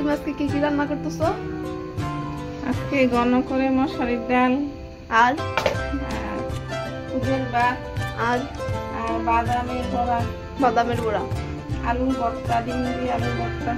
তুমি আজকে কি কি রান্না করতেছো? আজকে ঘন করে মশারির ডাল আর? পুজোর বা আর? আর বাদামের বড়া। বাদামের বড়া। আলু ভর্তা ডিম দিয়ে আলু ভর্তা।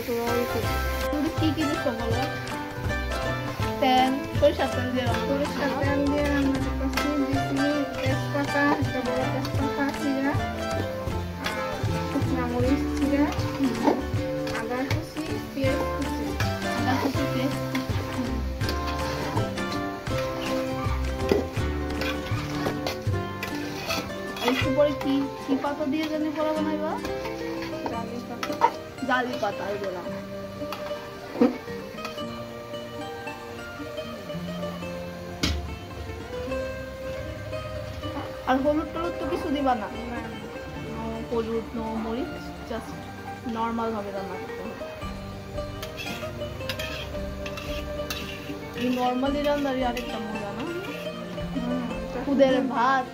না তুমি কি কি দিচ্ছ বলো? তেল সরিষার তেল দিয়ে রান্না করো। সরিষার তেল দিয়ে রান্না করতেছি দিছি তেজপাতা একটা বড় তেজপাতা চিরা শুকনা মরিচ চিরা আদা কুচি পেঁয়াজ কুচি। আদা কুচি। পেস্ট একটু পরে কি কি পাতা দিয়ে জানি পড়া বানাইবা জালি পাতা এগুলা আর হলুদ টলুদ তো কিছু দিবা না? হলুদ নো মরিচ জাস্ট নর্মাল ভাবে রান্না করতে হবে। এই নর্মালি রান্নারই আরেকটা মজা না? খুদের ভাত।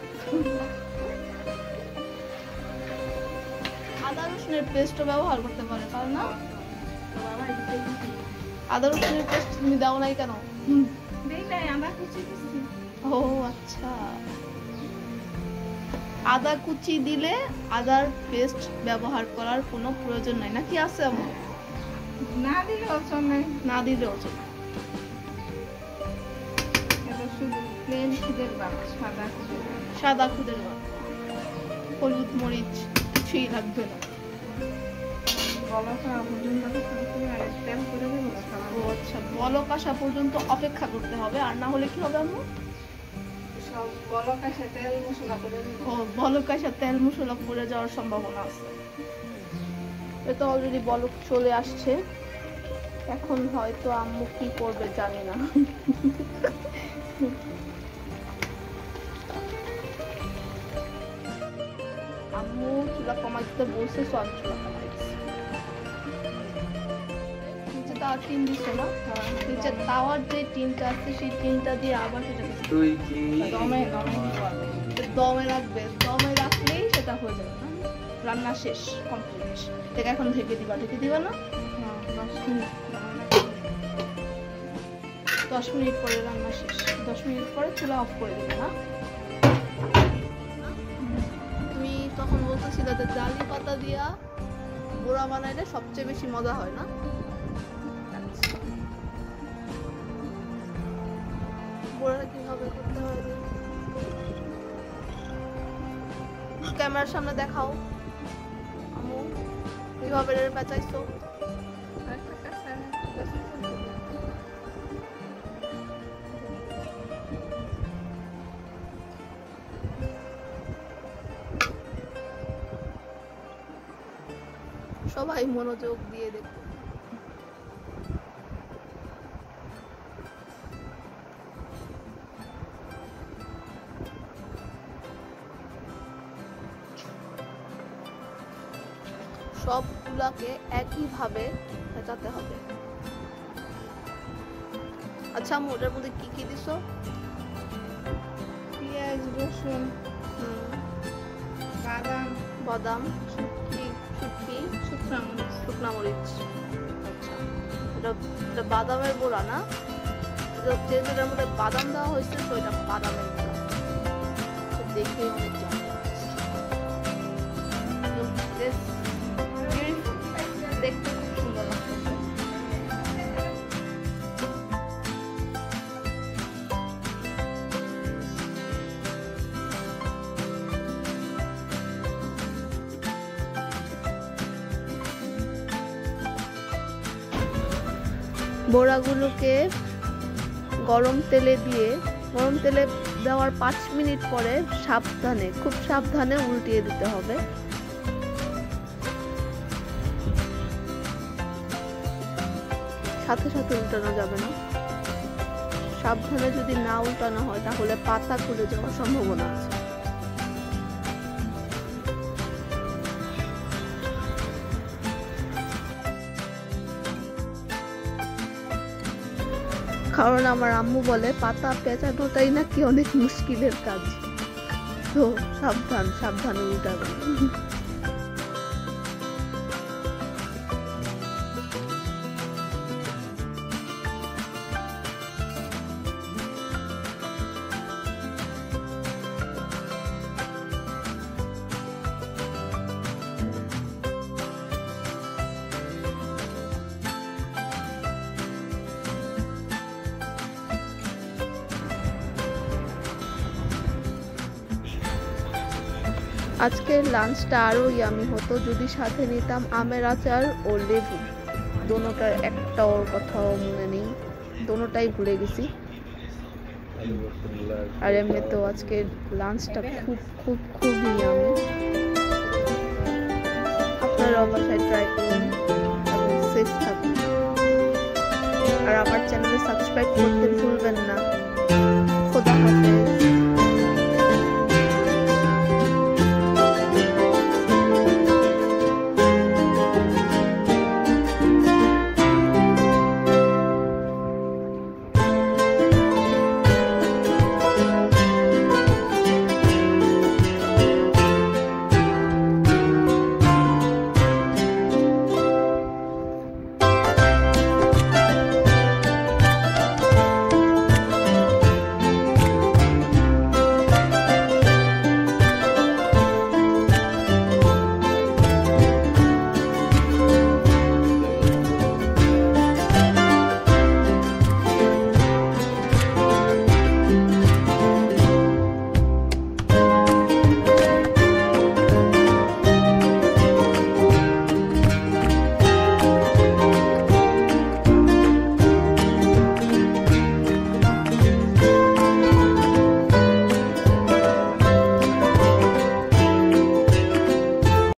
আদা রসুনের পেস্টও ব্যবহার করতে পারে তাই না। আদা রসুনের পেস্ট তুমি দাও নাই কেন? আদা কুচি ও আচ্ছা। আদা কুচি দিলে আদার পেস্ট ব্যবহার করার কোনো প্রয়োজন নাই। নাকি আছে আমার না দিলেও চলে না দিলেও চলে এটা শুধু খুদের ভাত সাদা খুদের সাদা খুদের হলুদ মরিচ। কিছুই লাগবে না। ও আচ্ছা বলক আসা পর্যন্ত অপেক্ষা করতে হবে আর না হলে কি হবে আম্মু? বলক আসা তেল মশলা পড়ে যাওয়ার সম্ভাবনা আছে। এটা অলরেডি বলক চলে আসছে। এখন হয়তো আম্মু কি করবে জানি না। বলছে সো আমি চুলা কমাই দিচ্ছি নিচে তাওয়ার টিন দিচ্ছে না? নিচে তাওয়ার যে টিনটা আছে সেই টিনটা দিয়ে আবার সেটাকে তুই কি? দমে দমে দমে রাখবে দমে রাখলেই সেটা হয়ে যাবে না? রান্না শেষ কমপ্লিট এটা এখন ঢেকে দিবা ঢেকে দিবা না? হ্যাঁ, দশ মিনিট। দশ পরে রান্না শেষ। দশ মিনিট পরে চুলা অফ করে দিবে না জালি পাতা দিয়া গুঁড়া বানাইলে সবচেয়ে বেশি মজা হয় না? ক্যামেরার সামনে দেখাও। কীভাবে পেঁচাইছো? সবাই মনোযোগ দিয়ে দেখো সবগুলাকে একইভাবে ভেজাতে হবে। আচ্ছা ওটার মধ্যে কি কি দিছো? পেঁয়াজ রসুন বাদাম বাদাম শুটকি আচ্ছা এটা বাদামের গোড়া না? এটা যে যেটার মধ্যে বাদাম দেওয়া হয়েছে, তো এটা বাদামের গোড়া। দেখেই দেখে অনেক বড়াগুলোকে গরম তেলে দিয়ে, গরম তেলে দেওয়ার পাঁচ মিনিট পরে সাবধানে, খুব সাবধানে উল্টিয়ে দিতে হবে। সাথে সাথে উল্টানো যাবে না। সাবধানে যদি না উল্টানো হয়, তাহলে পাতা খুলে যাওয়ার সম্ভাবনা আছে। কারণ আমার আম্মু বলে পাতা পেঁচানোটাই নাকি অনেক মুশকিলের কাজ। তো সাবধান সাবধানে উল্টাবেন আজকের লাঞ্চটা আরও ইয়ামি হতো, যদি সাথে নিতাম আমের আচার ও লেবু। দোনোটার একটা ওর কথাও মনে নেই, দোনোটাই ভুলে গেছি। আর এমনি তো আজকের লাঞ্চটা খুব খুব খুব ইয়ামি আপনারাও বাসায় ট্রাই করুন সেফ থাকুন আর আমার চ্যানেলে সাবস্ক্রাইব করতে ভুলবেন না। খোদা হাফেজ।